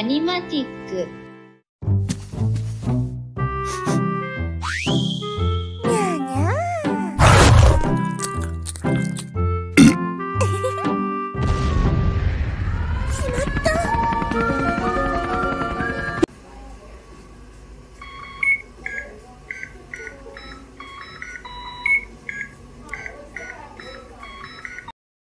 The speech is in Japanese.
アニマティック。